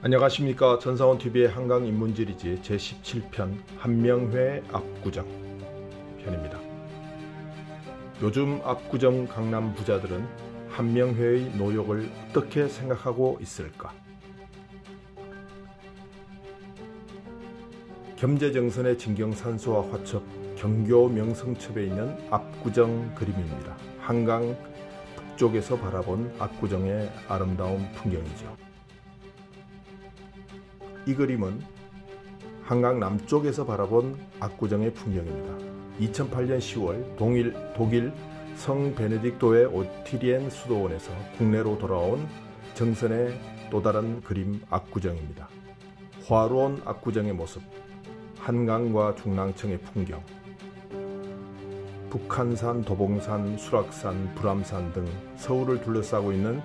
안녕하십니까 전사원TV의 한강 인문지리지 제17편 한명회 압구정 편입니다. 요즘 압구정 강남 부자들은 한명회의 노력을 어떻게 생각하고 있을까? 겸재정선의 진경산소와 화첩, 경교 명성첩에 있는 압구정 그림입니다. 한강 북쪽에서 바라본 압구정의 아름다운 풍경이죠. 이 그림은 한강 남쪽에서 바라본 압구정의 풍경입니다. 2008년 10월 동일, 독일 성 베네딕토의 오티리엔 수도원에서 국내로 돌아온 정선의 또 다른 그림 압구정입니다. 화로운 압구정의 모습, 한강과 중랑청의 풍경, 북한산, 도봉산, 수락산, 불암산 등 서울을 둘러싸고 있는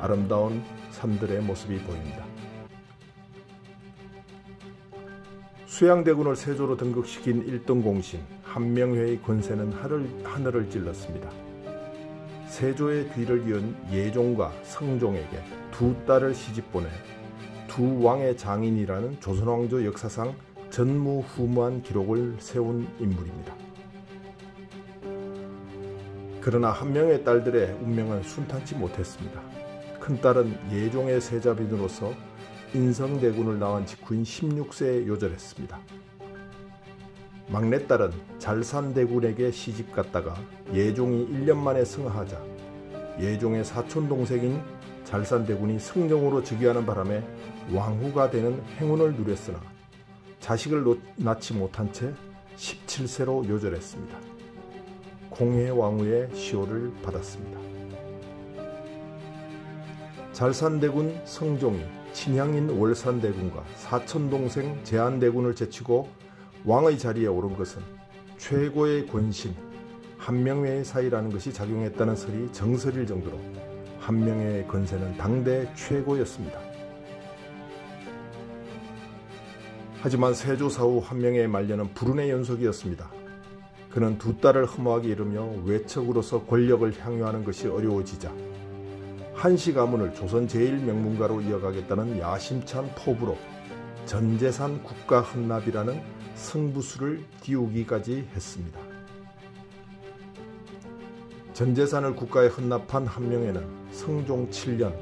아름다운 산들의 모습이 보입니다. 수양대군을 세조로 등극시킨 1등 공신 한명회의 권세는 하늘, 하늘을 찔렀습니다. 세조의 뒤를 이은 예종과 성종에게 두 딸을 시집보내 두 왕의 장인이라는 조선왕조 역사상 전무후무한 기록을 세운 인물입니다. 그러나 한 명의 딸들의 운명은 순탄치 못했습니다. 큰딸은 예종의 세자빈으로서 인성대군을 낳은 직후인 16세에 요절했습니다. 막내딸은 잘산대군에게 시집갔다가 예종이 1년 만에 승하하자 예종의 사촌동생인 잘산대군이 승정으로 즉위하는 바람에 왕후가 되는 행운을 누렸으나 자식을 낳지 못한 채 17세로 요절했습니다. 공해왕후의 시호를 받았습니다. 잘산대군 성종이 친향인 월산대군과 사천동생 제한대군을 제치고 왕의 자리에 오른 것은 최고의 권신 한명회의 사이라는 것이 작용했다는 설이 정설일 정도로 한명회의 건세는 당대 최고였습니다. 하지만 세조 사후 한명회의 말년은 불운의 연속이었습니다. 그는 두 딸을 허무하게 이르며 외척으로서 권력을 향유하는 것이 어려워지자 한시 가문을 조선 제1명문가로 이어가겠다는 야심찬 포부로 전재산 국가 헌납이라는 승부수를 띄우기까지 했습니다. 전재산을 국가에 헌납한 한 명에는 성종 7년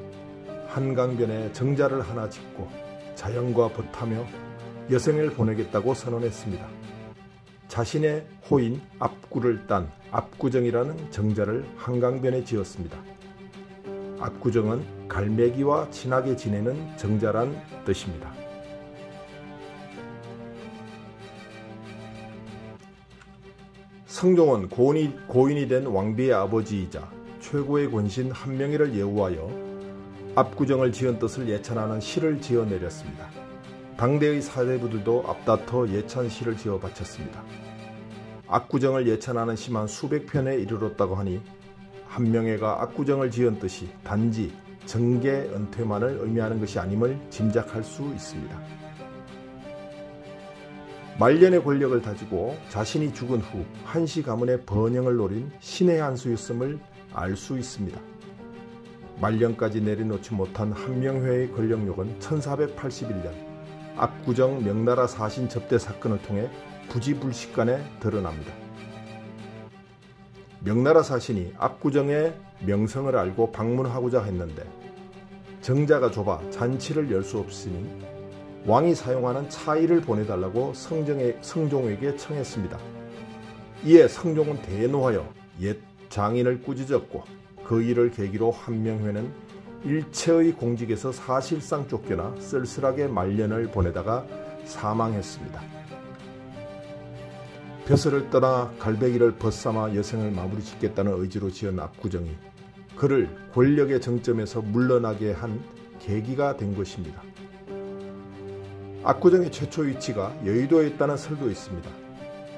한강변에 정자를 하나 짓고 자연과 벗하며 여생을 보내겠다고 선언했습니다. 자신의 호인 압구를 딴 압구정이라는 정자를 한강변에 지었습니다. 압구정은 갈매기와 친하게 지내는 정자란 뜻입니다. 성종은 고인이, 고인이 된 왕비의 아버지이자 최고의 권신 한명희를 예우하여 압구정을 지은 뜻을 예찬하는 시를 지어 내렸습니다. 당대의 사대부들도 앞다퉈 예찬 시를 지어 바쳤습니다. 압구정을 예찬하는 시만 수백 편에 이르렀다고 하니 한명회가 압구정을 지은 뜻이 단지 정계 은퇴만을 의미하는 것이 아님을 짐작할 수 있습니다. 말년의 권력을 다지고 자신이 죽은 후 한시 가문의 번영을 노린 신의 한 수였음을 알 수 있습니다. 말년까지 내려놓지 못한 한명회의 권력욕은 1481년 압구정 명나라 사신 접대 사건을 통해 부지불식간에 드러납니다. 명나라 사신이 압구정의 명성을 알고 방문하고자 했는데 정자가 좁아 잔치를 열 수 없으니 왕이 사용하는 차이를 보내달라고 성정에, 성종에게 청했습니다. 이에 성종은 대노하여 옛 장인을 꾸짖었고 그 일을 계기로 한명회는 일체의 공직에서 사실상 쫓겨나 쓸쓸하게 말년을 보내다가 사망했습니다. 벼슬을 떠나 갈배기를 벗삼아 여생을 마무리 짓겠다는 의지로 지은 압구정이 그를 권력의 정점에서 물러나게 한 계기가 된 것입니다. 압구정의 최초 위치가 여의도에 있다는 설도 있습니다.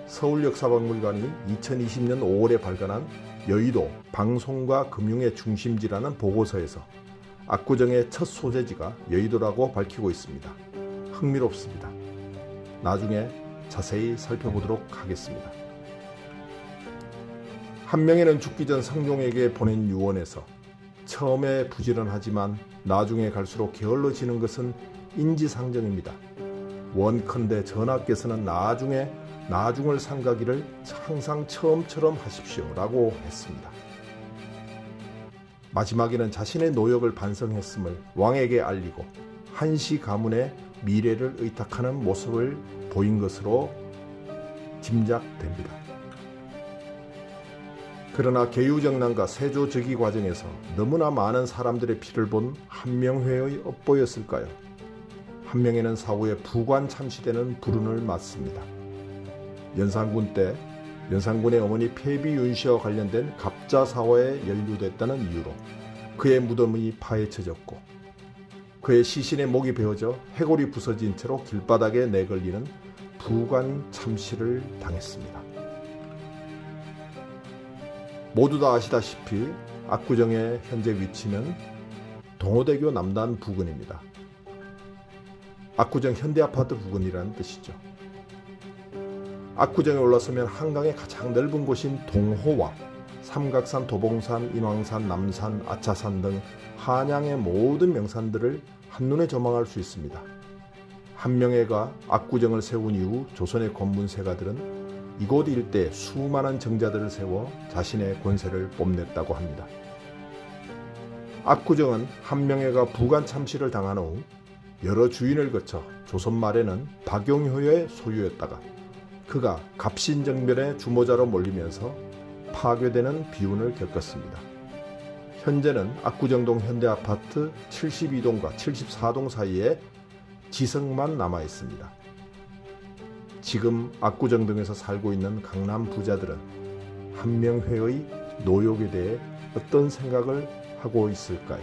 서울역사박물관이 2020년 5월에 발간한 여의도 방송과 금융의 중심지라는 보고서에서 압구정의 첫 소재지가 여의도라고 밝히고 있습니다. 흥미롭습니다. 나중에 자세히 살펴보도록 하겠습니다. 한 명에는 죽기 전 성종에게 보낸 유언에서 처음에 부지런하지만 나중에 갈수록 게을러지는 것은 인지상정입니다. 원컨대 전하께서는 나중에 나중을 삼가기를 항상 처음처럼 하십시오라고 했습니다. 마지막에는 자신의 노역을 반성했음을 왕에게 알리고 한시 가문의 미래를 의탁하는 모습을 보인 것으로 짐작됩니다. 그러나 개유정난과 세조적이 과정에서 너무나 많은 사람들의 피를 본 한명회의 업보였을까요? 한명회는 사후에 부관 참시되는 불운을 맞습니다. 연산군 때 연산군의 어머니 폐비윤 씨와 관련된 갑자 사화에 연루됐다는 이유로 그의 무덤이 파헤쳐졌고 그의 시신의 목이 베어져 해골이 부서진 채로 길바닥에 내걸리는 부관 참시를 당했습니다. 모두 다 아시다시피 압구정의 현재 위치는 동호대교 남단 부근입니다. 압구정 현대아파트 부근이라는 뜻이죠. 압구정에 올라서면 한강의 가장 넓은 곳인 동호와 삼각산, 도봉산, 인왕산, 남산, 아차산 등 한양의 모든 명산들을 한눈에 조망할 수 있습니다. 한명회가 압구정을 세운 이후 조선의 권문세가들은 이곳 일대에 수많은 정자들을 세워 자신의 권세를 뽐냈다고 합니다. 압구정은 한명회가 부관 참시를 당한 후 여러 주인을 거쳐 조선 말에는 박용효의 소유였다가 그가 갑신정변의 주모자로 몰리면서 파괴되는 비운을 겪었습니다. 현재는 압구정동 현대아파트 72동과 74동 사이에 지성만 남아 있습니다. 지금 압구정 등에서 살고 있는 강남 부자들은 한명회의 노역에 대해 어떤 생각을 하고 있을까요?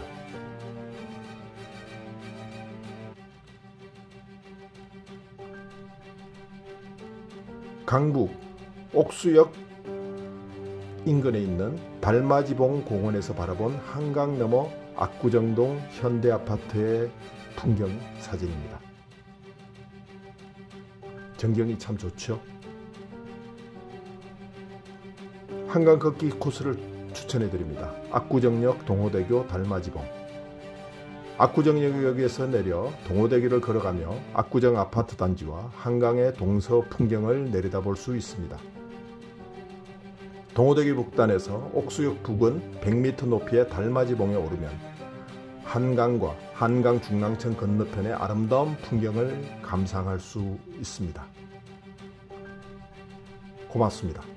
강북 옥수역 인근에 있는 달마지봉 공원에서 바라본 한강 너머 압구정동 현대아파트의 풍경 사진입니다. 전경이 참 좋죠. 한강 걷기 코스를 추천해 드립니다. 압구정역 동호대교 달마지봉 압구정역에서 내려 동호대교를 걸어가며 압구정 아파트 단지와 한강의 동서 풍경을 내려다볼 수 있습니다. 동호대교 북단에서 옥수역 부근 100m 높이의 달맞이봉에 오르면 한강과 한강 중랑천 건너편의 아름다운 풍경을 감상할 수 있습니다. 고맙습니다.